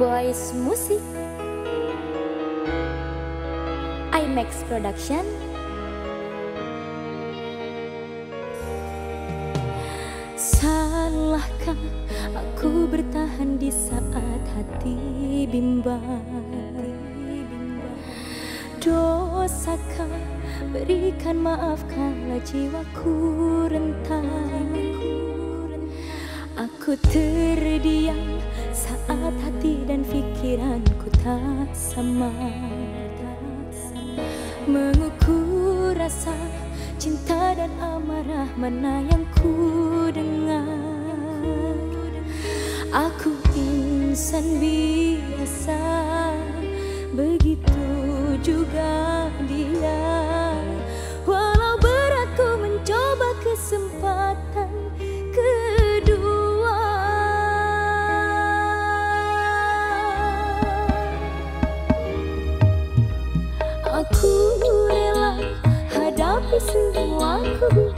Boys Music. IMAX Production. Salahkah aku bertahan di saat hati bimbang? Dosakah berikan maaf kalau jiwaku rentan? Aku terdiam saat hati dan pikiranku tak sama Mengukur rasa cinta dan amarah mana yang ku dengar. Aku insan biasa Begitu juga dia Aku rela hadapi semua Ku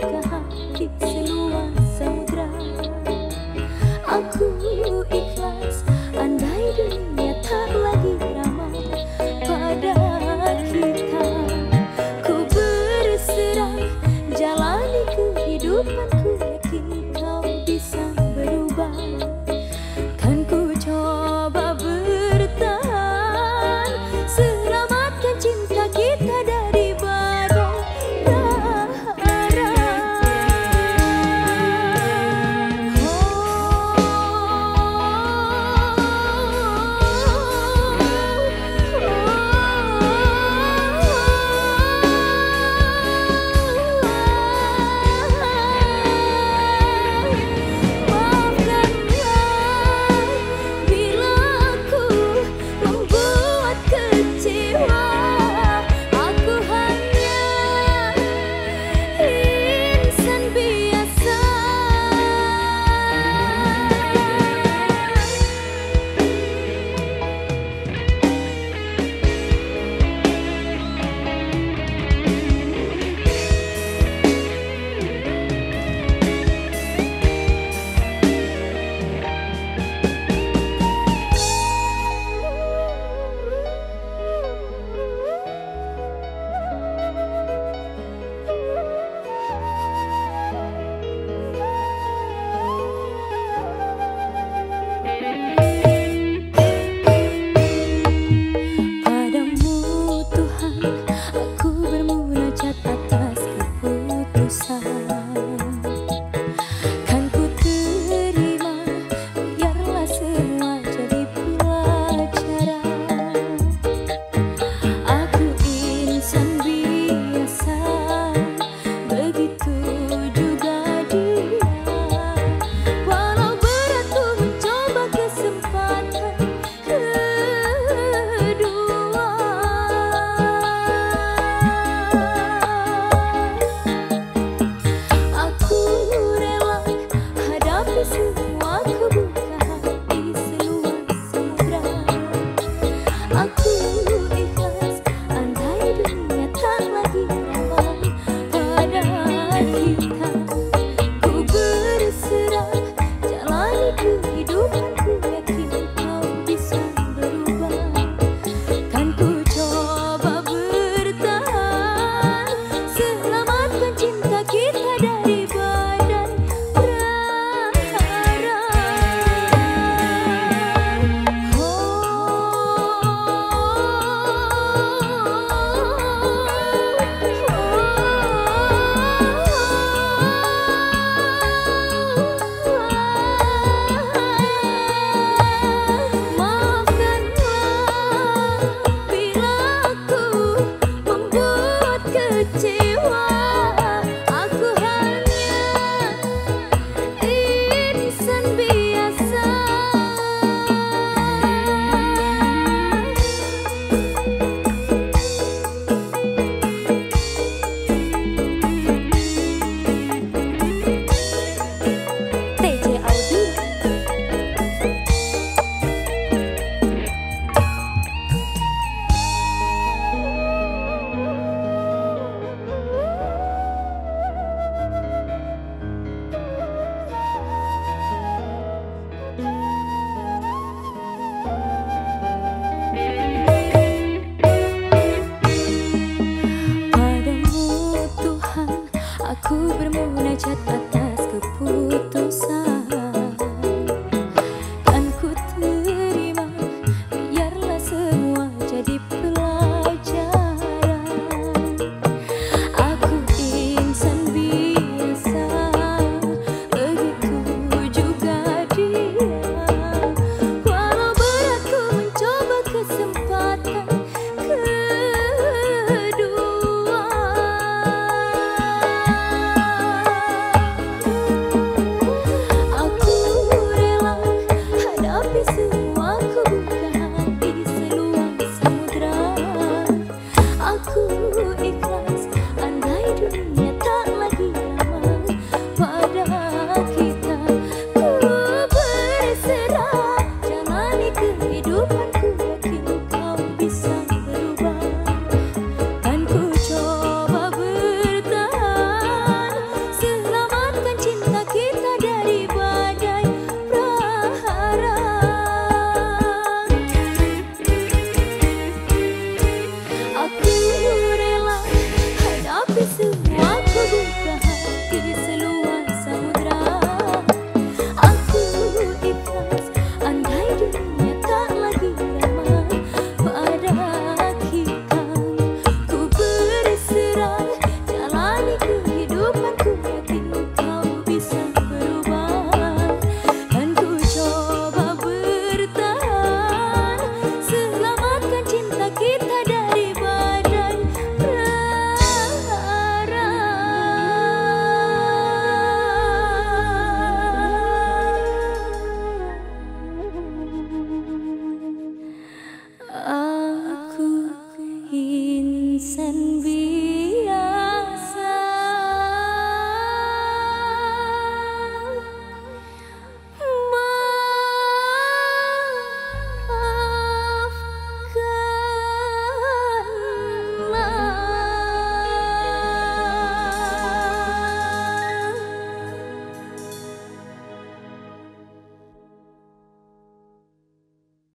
listen. aku bermunajat atas You.